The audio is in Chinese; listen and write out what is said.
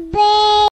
对